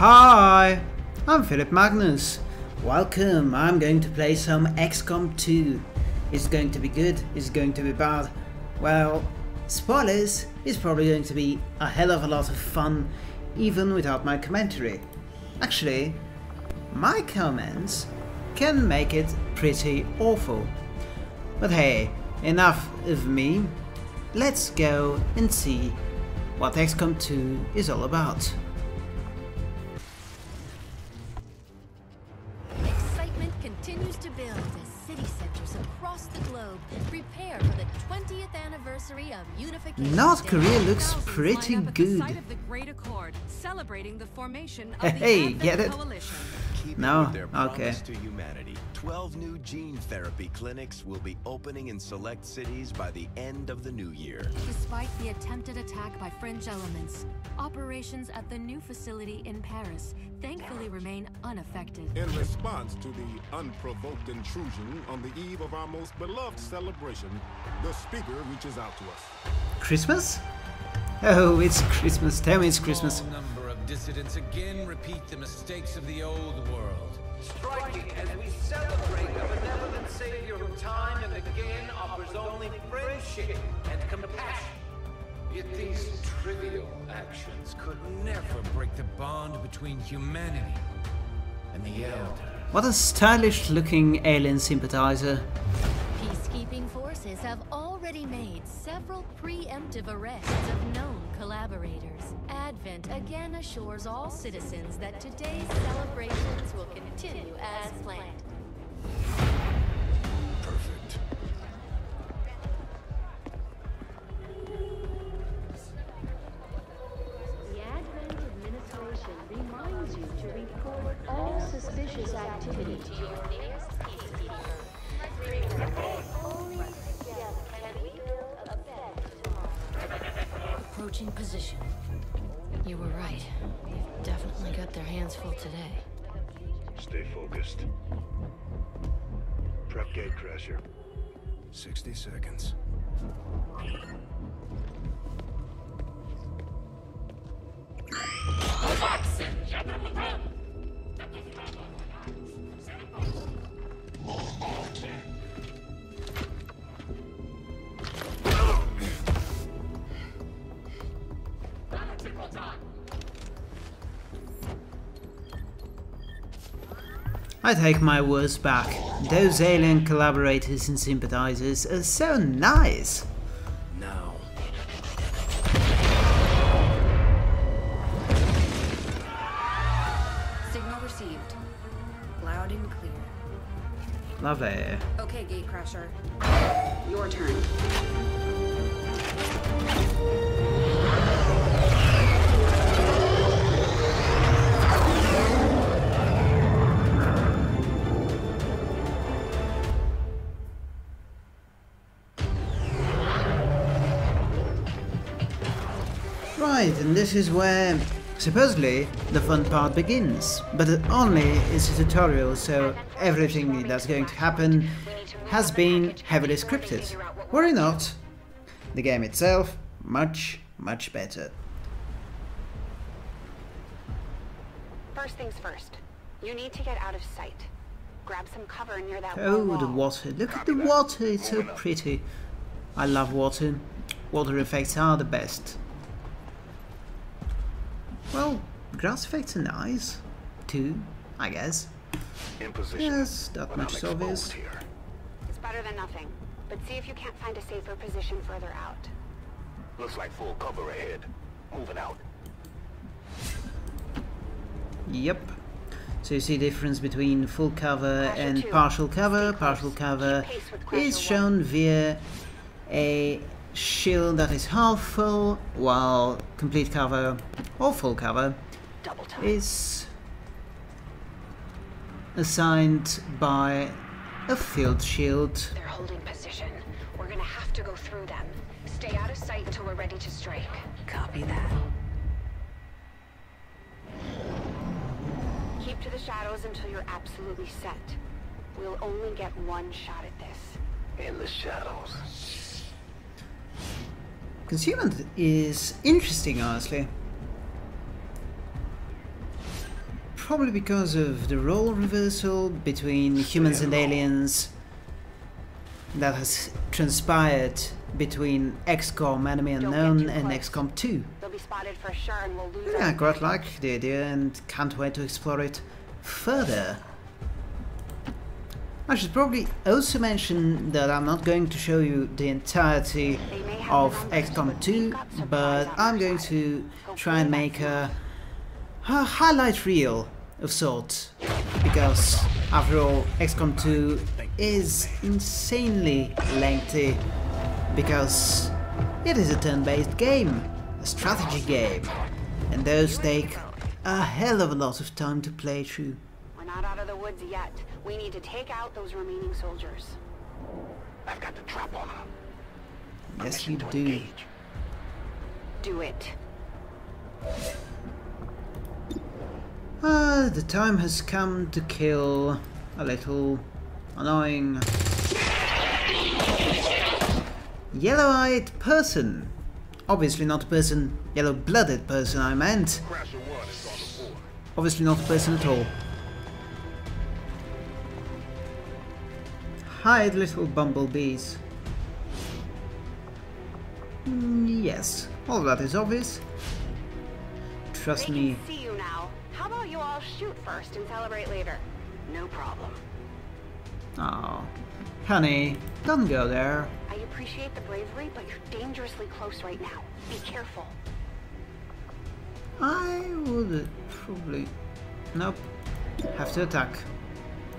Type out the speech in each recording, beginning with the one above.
Hi, I'm Filip Magnus. Welcome, I'm going to play some XCOM 2. It's going to be good, it's going to be bad. Well, spoilers, it's probably going to be a hell of a lot of fun, even without my commentary. Actually, my comments can make it pretty awful. But hey, enough of me. Let's go and see what XCOM 2 is all about. Anniversary of unification. North Day. Korea looks pretty line up at the good. of the Great Accord, celebrating the formation of the Hey, get it? Coalition. No? their Okay. to humanity, 12 new gene therapy clinics will be opening in select cities by the end of the new year. Despite the attempted attack by fringe elements, operations at the new facility in Paris thankfully remain unaffected. In response to the unprovoked intrusion on the eve of our most beloved celebration, the speaker reaches out to us. Christmas? Oh, it's Christmas. Tell me it's Christmas. Small number of dissidents again repeat the mistakes of the old world. striking as we celebrate the benevolent Savior who time and again offers only friendship and compassion. Yet these trivial actions could never break the bond between humanity and the Elder. What a stylish looking alien sympathizer. Peacekeeping forces have already made several preemptive arrests of known collaborators. Advent again assures all citizens that today's celebrations will continue as planned. Got their hands full today. Stay focused. Prep gate crasher. 60 seconds. I take my words back. Those alien collaborators and sympathizers are so nice. Now. Signal received. Loud and clear. Lovely. Okay, Gatecrasher. Your turn. And this is where supposedly the fun part begins. But it only is a tutorial, so everything that's going to happen has been heavily scripted. Worry not. The game itself, much, much better. First things first. You need to get out of sight. Grab some cover near that Oh, the water. Look at the water, it's so pretty. I love water. Water effects are the best. Well, grass effects are nice. Too, I guess. In position. Yes, that much I'm is obvious. here. It's better than nothing. But see if you can't find a safer position further out. Looks like full cover ahead. Moving out. Yep. So you see the difference between full cover Crasher and two. partial cover. Partial cover Keep pace with is shown via a shield that is half full, while complete cover or full cover is assigned by a field shield. They're holding position. We're gonna have to go through them. Stay out of sight until we're ready to strike. Copy that. Keep to the shadows until you're absolutely set. We'll only get one shot at this. In the shadows. Concealment is interesting, honestly. probably because of the role reversal between humans and aliens that has transpired between XCOM Enemy Unknown and XCOM 2. They'll be spotted for sure and we'll Yeah, I quite like the idea and can't wait to explore it further. I should probably also mention that I'm not going to show you the entirety of XCOM 2, but I'm going to try and make a, a highlight reel of sorts, because after all, XCOM 2 is insanely lengthy, because it is a turn-based game, a strategy game, and those take a hell of a lot of time to play through. We're not out of the woods yet. We need to take out those remaining soldiers. I've got the trap on them. Yes, you do. Do it. Ah, the time has come to kill a little annoying yellow-eyed person. Obviously not a person, yellow-blooded person I meant. Obviously not a person at all. Hide little bumblebees. Mm, yes, all that is obvious. Trust they me, can see you now. How about you all shoot first and celebrate later? No problem. Oh, honey, don't go there. I appreciate the bravery, but you're dangerously close right now. Be careful. I would probably... Nope. Have to attack.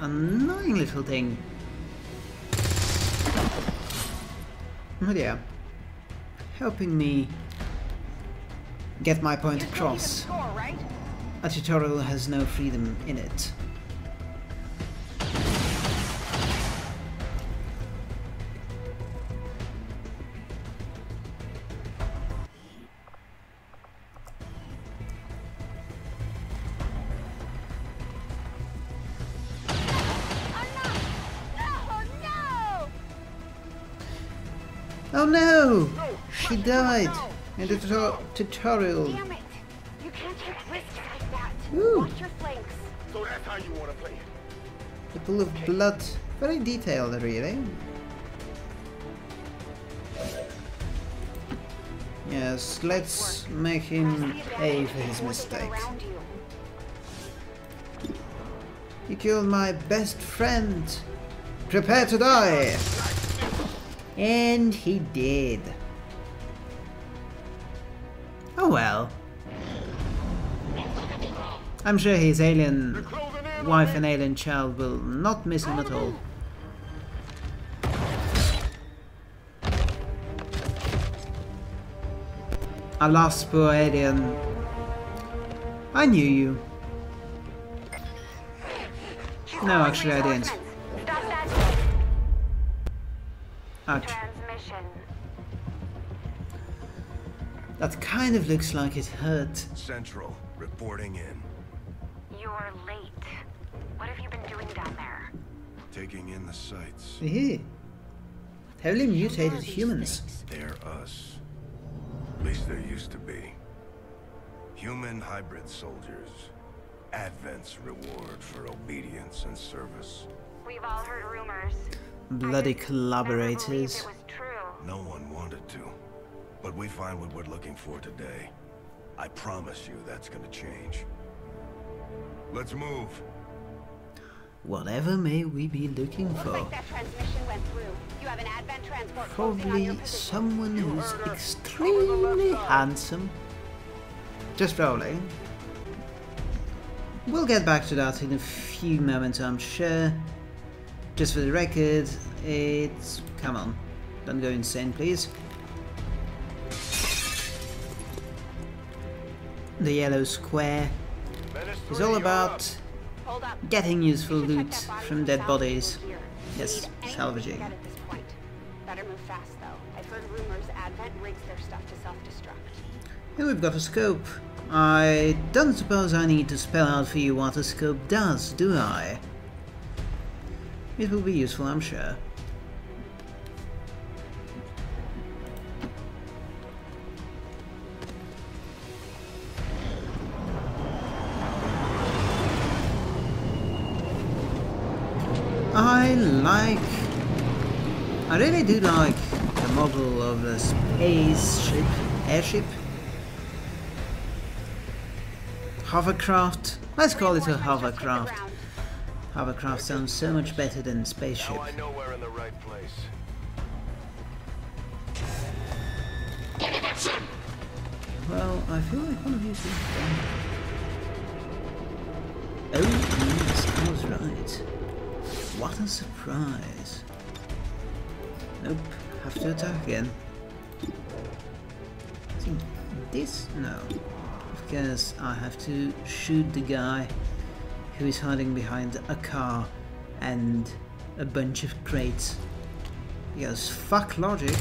Annoying little thing. Oh yeah. Helping me get my point across. Score, right? A tutorial has no freedom in it. Died in the tutorial. Damn it! You can't take risks like that. Ooh. Watch your flanks. So that's how you want to play it. The pool of blood. Very detailed, really. Yes, let's make him pay for his mistake. Around you. You killed my best friend. Prepare to die. And he did. I'm sure his alien wife and alien child will not miss him at all. Alas, poor alien. I knew you. No, actually I didn't. Stop Ouch. transmission. That kind of looks like it hurt. Central, reporting in. You're late. What have you been doing down there? Taking in the sights. Hehe. Heavily mutated humans. They're us. At least there used to be. Human hybrid soldiers. Advent's reward for obedience and service. We've all heard rumors. Bloody collaborators. it was true. No one wanted to. But we find what we're looking for today. I promise you that's gonna change. Let's move. Whatever may we be looking Looks for? like that transmission went through. You have an Advent transport closing on your Probably someone who's extremely handsome. Just rolling. We'll get back to that in a few moments, I'm sure. Just for the record, it's... come on. Don't go insane, please. The yellow square is all about getting useful You should check loot from dead bodies. Yes, salvaging. we at this point. Better move fast though. I've heard rumors Advent rigs their stuff to self-destruct. And we've got a scope. I don't suppose I need to spell out for you what a scope does, do I? It will be useful, I'm sure. I really do like the model of the spaceship, airship. Hovercraft. Let's call it a hovercraft. Hovercraft sounds so much better than spaceship. Now I know we're in the right place. Well, I feel like one of you should Oh, yes, I was right. What a surprise. Nope, have to attack again. I think this? No. Because I have to shoot the guy who is hiding behind a car and a bunch of crates. Because fuck logic.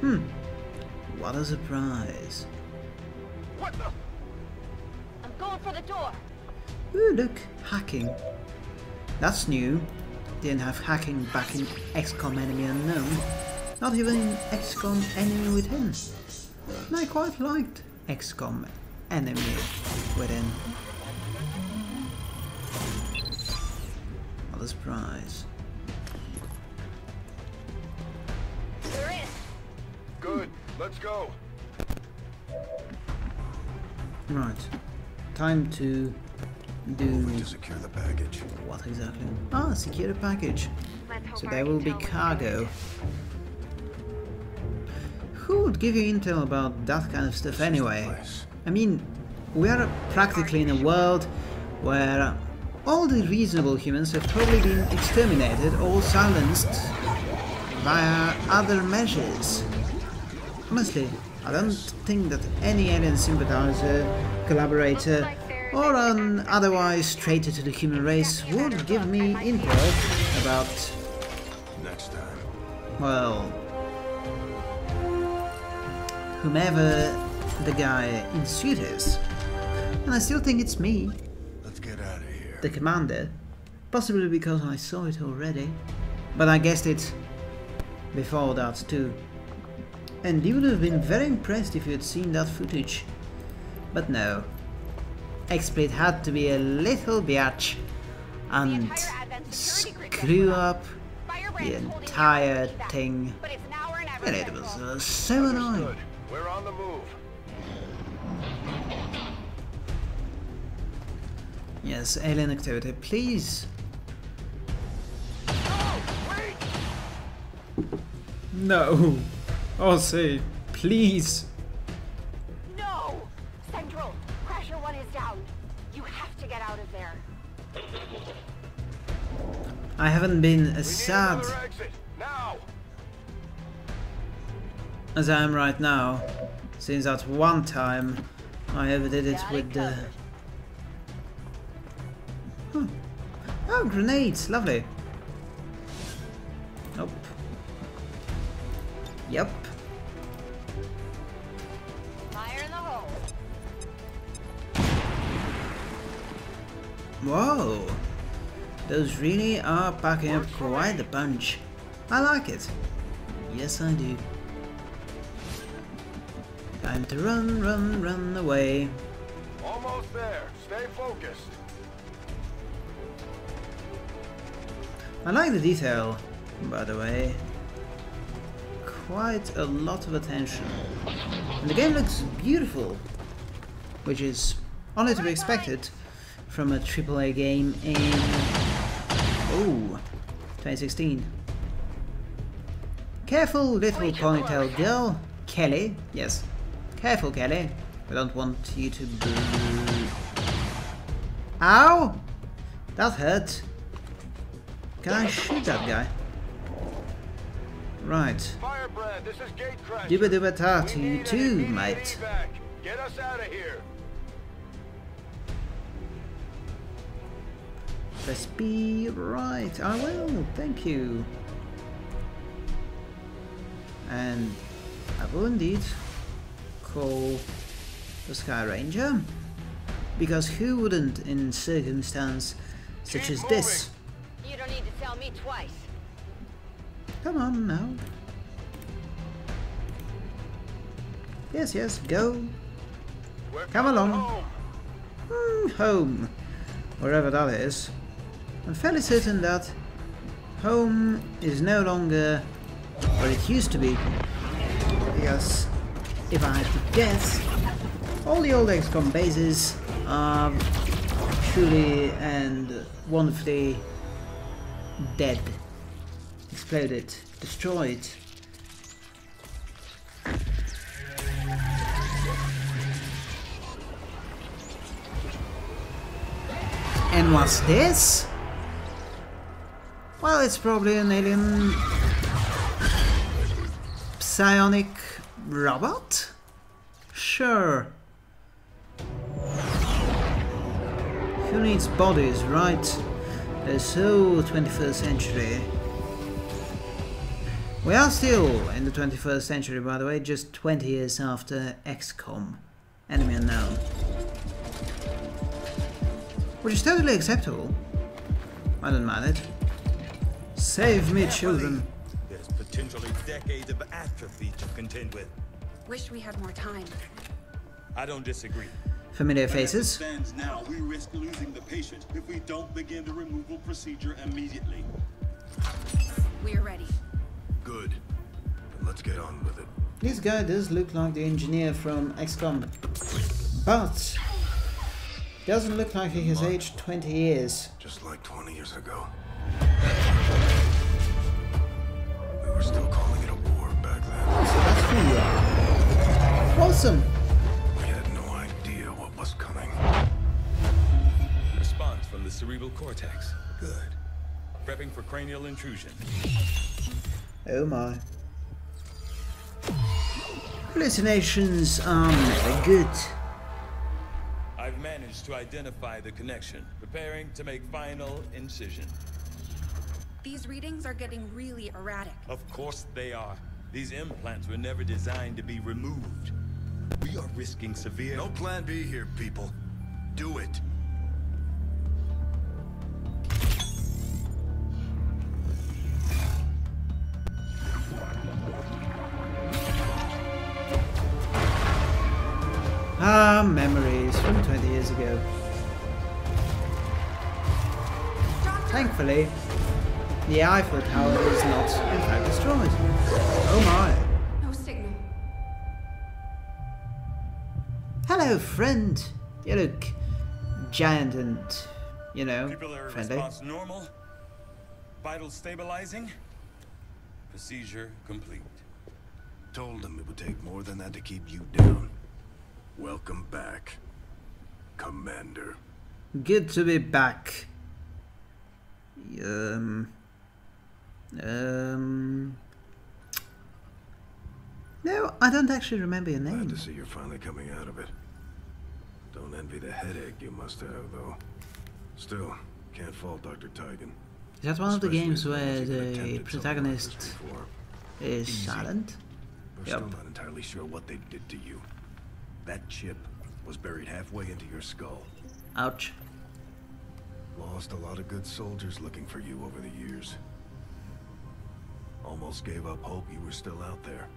Hmm. What a surprise. What the? I'm going for the door. Ooh, look, hacking. That's new. Didn't have hacking back in XCOM Enemy Unknown. Not even in XCOM Enemy Within. And I quite liked XCOM Enemy Within. What a surprise. They're in. Good. Let's go. Right. Time to do To secure the package. what exactly? Ah, secure the package. So there will be cargo. Who would give you intel about that kind of stuff anyway? I mean, we are practically in a world where all the reasonable humans have probably been exterminated or silenced via other measures. Honestly, I don't think that any alien sympathizer, collaborator, or an otherwise traitor to the human race would give me intel about, Next time. well, whomever the guy in suit is. And I still think it's me, Let's get out of here. the commander. Possibly because I saw it already. But I guessed it before that too. And you would have been very impressed if you had seen that footage. But no. XSplit had to be a little biatch and screw up the entire thing. But it's now or never. And it was uh, so annoying. We're on the move. Yes, alien activity, please. No. Oh, say, please. I haven't been as sad another exit. Now. as I am right now, since that one time I ever did it with the... Huh. Oh, grenades, lovely. Nope. Yep. Fire in the hole. Whoa! Those really are packing up quite a punch. I like it. Yes, I do. Time to run, run, run away. Almost there. Stay focused. I like the detail, by the way. Quite a lot of attention. And the game looks beautiful, which is only to be expected from a AAA game in oh 2016. Careful, little ponytail girl, Kelly. Yes, careful, Kelly. We don't want you to. Boo. Ow! That hurt. Can I shoot that guy? Right. Firebrand, this is Gatecrash. Dooba dooba ta to you too, mate. Get us out of here. Press B, right, I will, thank you. And I will indeed call the Skyranger. Because who wouldn't in circumstance such Keep as this? You don't need to tell me twice. Come on now. Yes, yes, go. We're Come along. Home. Hmm, home. Wherever that is. I'm fairly certain that home is no longer what it used to be. Because if I had to guess, all the old XCOM bases are truly and wonderfully dead, exploded, destroyed. And what's this? Well, it's probably an alien psionic robot? Sure. Who needs bodies, right? They're so 21st century. We are still in the 21st century, by the way, just 20 years after XCOM, Enemy Unknown. Which is totally acceptable. I don't mind it. Save me, children. There's potentially decades of atrophy to contend with. Wish we had more time. I don't disagree. Familiar faces. Stands now, we risk losing the patient if we don't begin the removal procedure immediately. We're ready. Good. Then let's get on with it. This guy does look like the engineer from XCOM, but doesn't look like he has aged 20 years. Just like 20 years ago. We were still calling it a war back then. So that's who you are. Awesome. We had no idea what was coming. Response from the cerebral cortex. Good. Prepping for cranial intrusion. Oh my. Hallucinations are never good. I've managed to identify the connection, preparing to make final incision. These readings are getting really erratic. Of course they are. These implants were never designed to be removed. We are risking severe... No plan B here, people. Do it. Ah, memories from 20 years ago. Thankfully, the Eiffel Tower is not, in fact, destroyed. Oh my. No signal. Hello, friend. You look giant and, you know, Pupillary friendly. response normal. Vital stabilizing. Procedure complete. Told them it would take more than that to keep you down. Welcome back, Commander. Good to be back. Um. Um. No, I don't actually remember your name. Glad to see you're finally coming out of it. Don't envy the headache you must have, though. Still, can't fault Dr. Tygan. Is that one of the games where the attempted something like this protagonist is Easy. silent? We're Yep. still not entirely sure what they did to you. That chip was buried halfway into your skull. Ouch. Lost a lot of good soldiers looking for you over the years. Almost gave up hope you were still out there.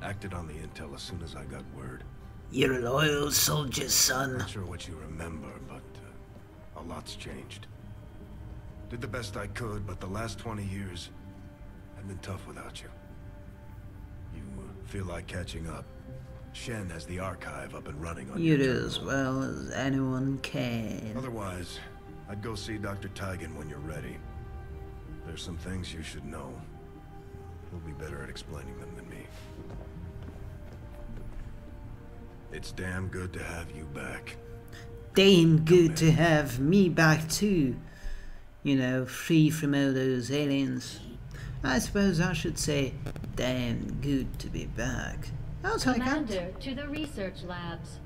Acted on the intel as soon as I got word. You're a loyal soldier, son. Not sure what you remember, but uh, a lot's changed. Did the best I could, but the last 20 years have been tough without you. You uh, feel like catching up. Shen has the archive up and running on You do as well as anyone can. Otherwise, I'd go see Dr. Tygan when you're ready. There's some things you should know. He'll be better at explaining them than me. It's damn good to have you back. Damn good to have me back too. You know, free from all those aliens. I suppose I should say, damn good to be back. Oh, I can't. Commander to the research labs.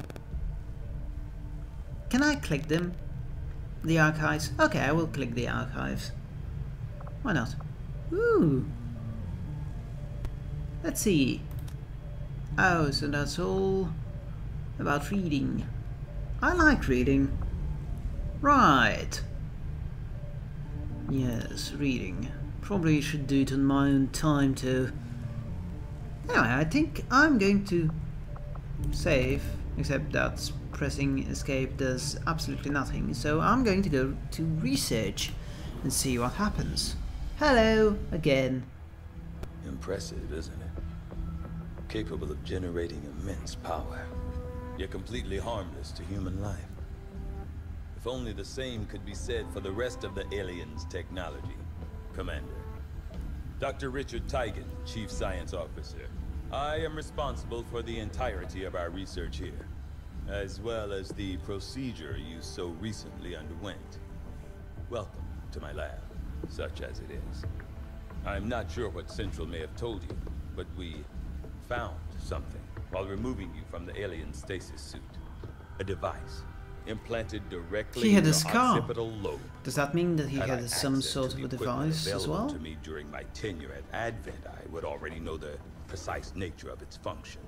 Can I click them? The archives? Okay, I will click the archives. Why not? Ooh. Let's see. Oh, so that's all about reading. I like reading. Right. Yes, reading. Probably should do it on my own time too. Anyway, I think I'm going to save, except that pressing escape does absolutely nothing. So I'm going to go to research and see what happens. Hello, again. Impressive, isn't it? Capable of generating immense power, yet completely harmless to human life. If only the same could be said for the rest of the aliens' technology, Commander. Dr. Richard Tygan, Chief Science Officer. I am responsible for the entirety of our research here, as well as the procedure you so recently underwent. Welcome to my lab, such as it is. I'm not sure what Central may have told you, but we found something while removing you from the alien stasis suit. A device implanted directly He had in your occipital lobe. Does that mean that he Had had some sort of a device as well? To me during my tenure at Advent, I would already know the precise nature of its function.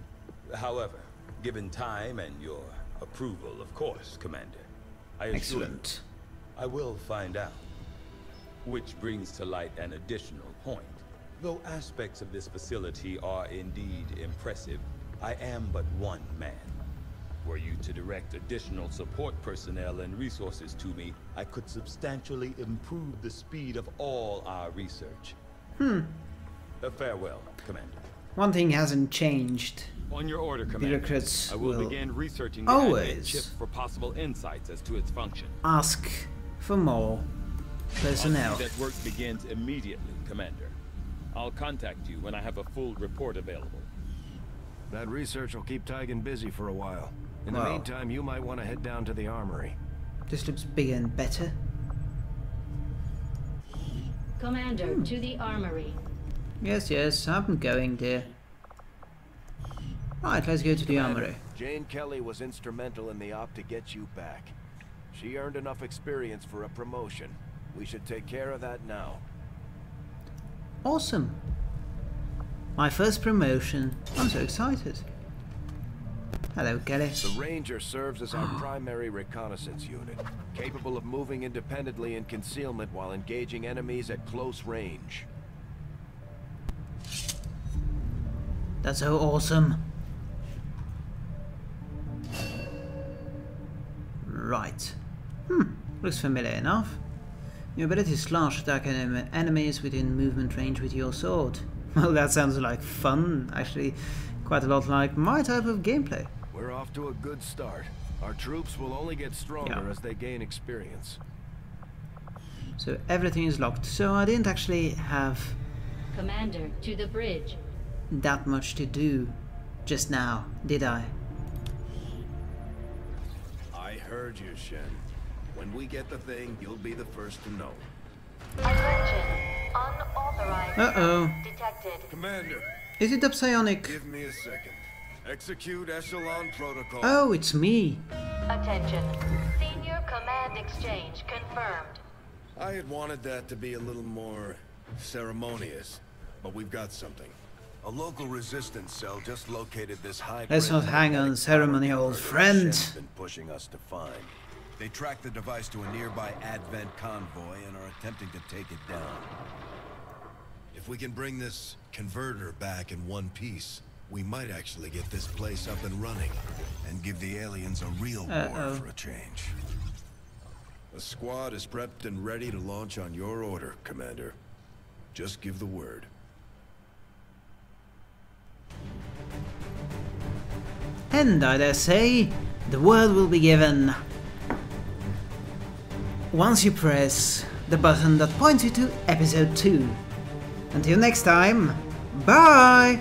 However, given time and your approval, of course, Commander, I Excellent. you, I will find out. Which brings to light an additional point. Though aspects of this facility are indeed impressive, I am but one man. Were you to direct additional support personnel and resources to me, I could substantially improve the speed of all our research. Hmm. Uh, farewell, Commander. One thing hasn't changed. On your order, Commander. Bureaucrats I will, will begin researching the Advent always chip for possible insights as to its function. ask for more personnel. That work begins immediately, Commander. I'll contact you when I have a full report available. That research will keep Tygan busy for a while. In the meantime, you might want to head down to the armory. This looks bigger and better. Commander, to the armory. Yes, yes, I'm going there. Right, let's go to the Commander, armory. Jane Kelly was instrumental in the op to get you back. She earned enough experience for a promotion. We should take care of that now. Awesome. My first promotion. I'm so excited. Hello, Kelly. The Ranger serves as our primary reconnaissance unit, capable of moving independently in concealment while engaging enemies at close range. That's so awesome. Right. Hmm, looks familiar enough. Your ability is slash attack enem- enemies within movement range with your sword. Well, that sounds like fun. Actually, quite a lot like my type of gameplay. We're off to a good start. Our troops will only get stronger Yeah. as they gain experience. So everything is locked. So I didn't actually have Commander, to the bridge. that much to do just now, did I? I heard you, Shen. When we get the thing, you'll be the first to know. Attention. Unauthorized Uh-oh. detected. Commander, Is it the psionic? give me a second. Execute Echelon Protocol. Oh, it's me. Attention. Senior command exchange confirmed. I had wanted that to be a little more ceremonious, but we've got something. A local resistance cell just located this high. Let's not hang on ceremony, old friend. been pushing us to find. They tracked the device to a nearby Advent convoy and are attempting to take it down. If we can bring this converter back in one piece, we might actually get this place up and running and give the aliens a real war Uh-oh. for a change. A squad is prepped and ready to launch on your order, Commander. Just give the word. And I dare say, the word will be given. Once you press the button that points you to episode 2. Until next time, bye!